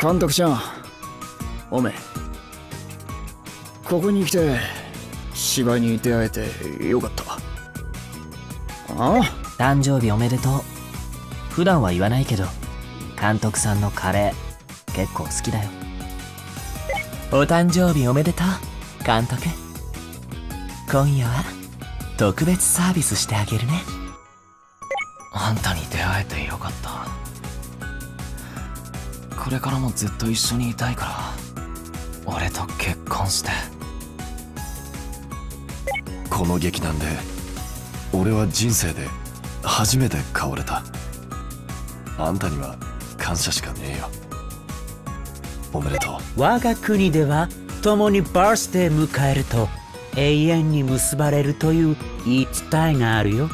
監督ちゃん。おめここに来て芝居に出会えてよかった。あ。誕生日おめでとう。普段は言わないけど監督さんのカレー結構好きだよ。お誕生日おめでとう監督。今夜は特別サービスしてあげるね。あんたに出会えてよかったこれからもずっと一緒にいたいから俺と結婚して。この劇団で俺は人生で初めて変われた。あんたには感謝しかねえよ。おめでとう。我が国では共にバースデー迎えると永遠に結ばれるという言い伝えがあるよ